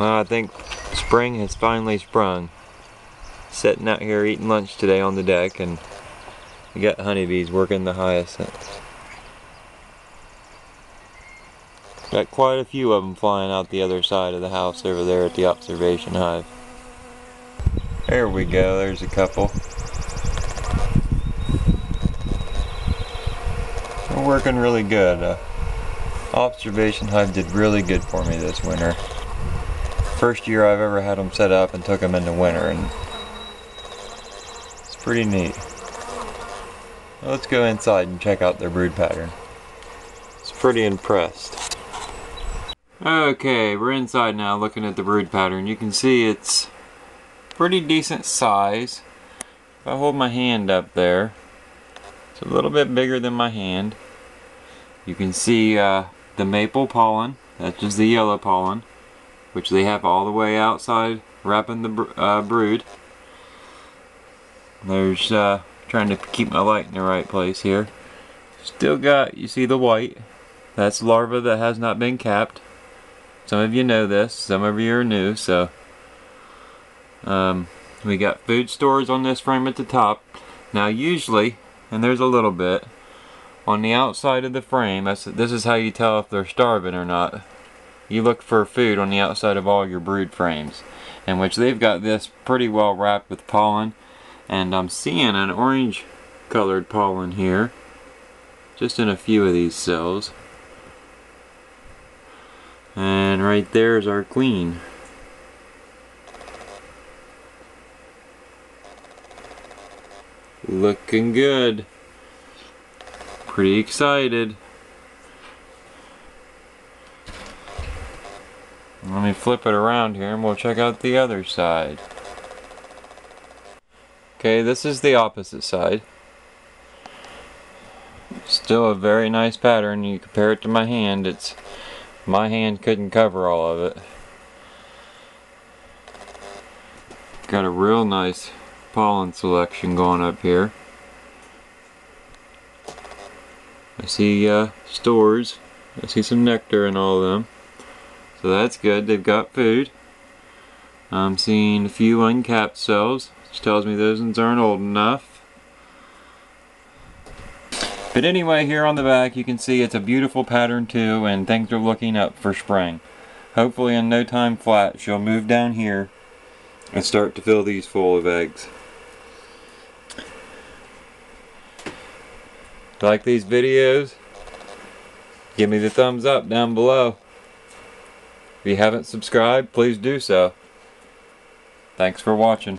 Well, I think spring has finally sprung. Sitting out here eating lunch today on the deck and we got honeybees working the hyacinths. Got quite a few of them flying out the other side of the house over there at the observation hive. There we go, there's a couple. They're working really good. Uh, observation hive did really good for me this winter. First year I've ever had them set up and took them into winter and it's pretty neat. Let's go inside and check out their brood pattern. It's pretty impressed. Okay, we're inside now looking at the brood pattern. You can see it's pretty decent size. If I hold my hand up there, it's a little bit bigger than my hand. You can see uh, the maple pollen, that's just the yellow pollen, which they have all the way outside wrapping the uh, brood. There's, uh, trying to keep my light in the right place here. Still got, you see the white, that's larva that has not been capped. Some of you know this, some of you are new, so um, we got food stores on this frame at the top. Now usually, and there's a little bit, on the outside of the frame, this is how you tell if they're starving or not. You look for food on the outside of all your brood frames, in which they've got this pretty well wrapped with pollen, and I'm seeing an orange colored pollen here, just in a few of these cells. And right there is our queen. Looking good. Pretty excited. Let me flip it around here and we'll check out the other side. Okay, this is the opposite side. Still a very nice pattern. You compare it to my hand, it's my hand couldn't cover all of it. Got a real nice pollen selection going up here. I see uh, stores. I see some nectar in all of them. So that's good. They've got food. I'm seeing a few uncapped cells, which tells me those ones aren't old enough. But anyway, here on the back you can see it's a beautiful pattern too and things are looking up for spring. Hopefully in no time flat she'll move down here and start to fill these full of eggs. Like these videos? Give me the thumbs up down below. If you haven't subscribed, please do so. Thanks for watching.